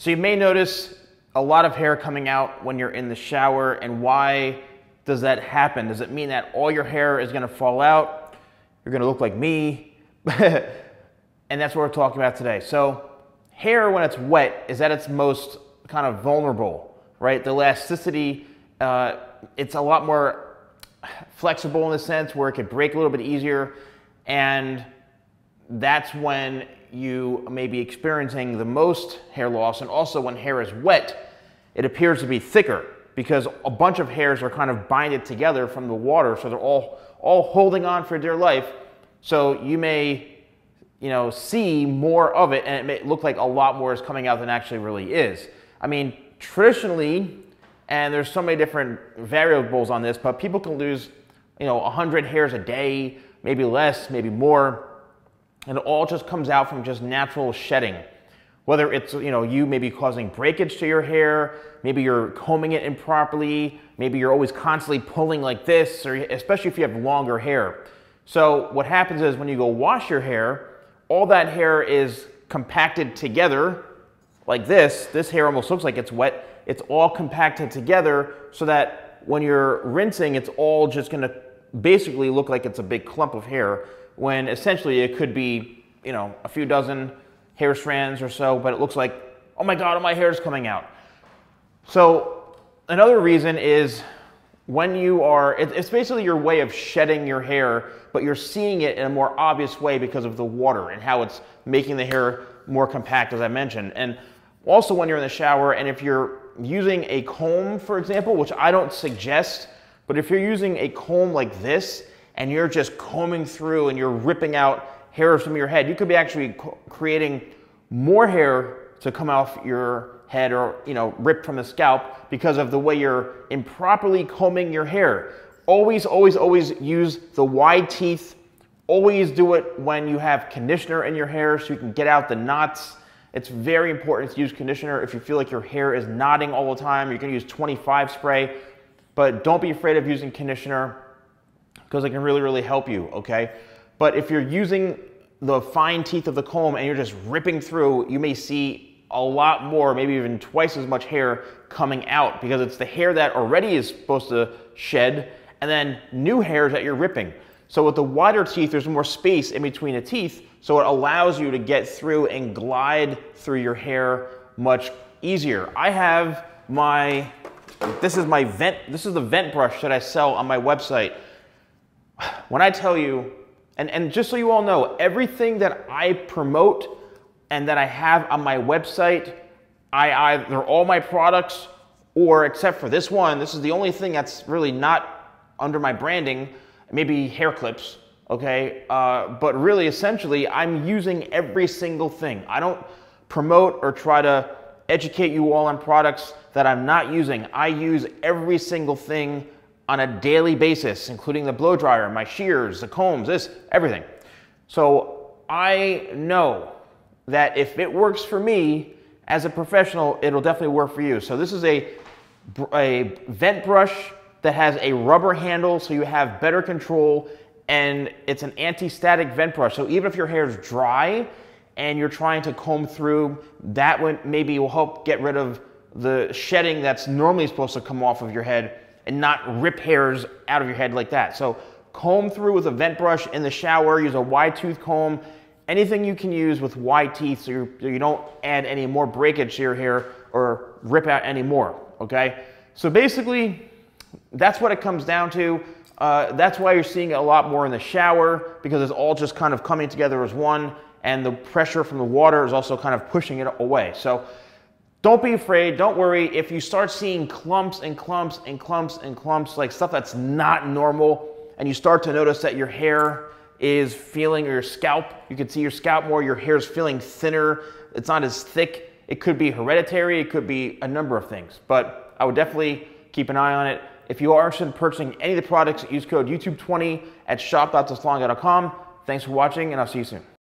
So you may notice a lot of hair coming out when you're in the shower and why does that happen? Does it mean that all your hair is gonna fall out? You're gonna look like me? and that's what we're talking about today. So hair when it's wet is at its most kind of vulnerable, right? The elasticity, uh, it's a lot more flexible in the sense where it could break a little bit easier and that's when you may be experiencing the most hair loss. And also when hair is wet, it appears to be thicker because a bunch of hairs are kind of binded together from the water. So they're all, all holding on for dear life. So you may, you know, see more of it and it may look like a lot more is coming out than actually really is. I mean, traditionally, and there's so many different variables on this, but people can lose, you know, 100 hairs a day, maybe less, maybe more and it all just comes out from just natural shedding. Whether it's you know you maybe causing breakage to your hair, maybe you're combing it improperly, maybe you're always constantly pulling like this, or especially if you have longer hair. So what happens is when you go wash your hair, all that hair is compacted together like this. This hair almost looks like it's wet. It's all compacted together so that when you're rinsing, it's all just gonna basically look like it's a big clump of hair when essentially it could be, you know, a few dozen hair strands or so, but it looks like, oh my God, all my hair is coming out. So another reason is when you are, it's basically your way of shedding your hair, but you're seeing it in a more obvious way because of the water and how it's making the hair more compact, as I mentioned. And also when you're in the shower, and if you're using a comb, for example, which I don't suggest, but if you're using a comb like this, and you're just combing through and you're ripping out hair from your head, you could be actually creating more hair to come off your head or you know rip from the scalp because of the way you're improperly combing your hair. Always, always, always use the wide teeth. Always do it when you have conditioner in your hair so you can get out the knots. It's very important to use conditioner if you feel like your hair is knotting all the time. You can use 25 spray, but don't be afraid of using conditioner because it can really, really help you, okay? But if you're using the fine teeth of the comb and you're just ripping through, you may see a lot more, maybe even twice as much hair coming out because it's the hair that already is supposed to shed and then new hairs that you're ripping. So with the wider teeth, there's more space in between the teeth, so it allows you to get through and glide through your hair much easier. I have my, this is my vent, this is the vent brush that I sell on my website when I tell you, and, and just so you all know, everything that I promote and that I have on my website, I either all my products or except for this one, this is the only thing that's really not under my branding, maybe hair clips, okay? Uh, but really, essentially, I'm using every single thing. I don't promote or try to educate you all on products that I'm not using. I use every single thing on a daily basis, including the blow dryer, my shears, the combs, this, everything. So I know that if it works for me as a professional, it'll definitely work for you. So this is a, a vent brush that has a rubber handle so you have better control and it's an anti-static vent brush. So even if your hair is dry and you're trying to comb through, that would maybe will help get rid of the shedding that's normally supposed to come off of your head and not rip hairs out of your head like that. So comb through with a vent brush in the shower, use a wide tooth comb, anything you can use with wide teeth so you don't add any more breakage to your hair or rip out any more, okay? So basically, that's what it comes down to. Uh, that's why you're seeing it a lot more in the shower because it's all just kind of coming together as one and the pressure from the water is also kind of pushing it away. So don't be afraid. Don't worry. If you start seeing clumps and clumps and clumps and clumps, like stuff that's not normal, and you start to notice that your hair is feeling, or your scalp, you can see your scalp more, your hair is feeling thinner, it's not as thick. It could be hereditary, it could be a number of things, but I would definitely keep an eye on it. If you are interested in purchasing any of the products, use code YouTube20 at shop.thesalon.com. Thanks for watching, and I'll see you soon.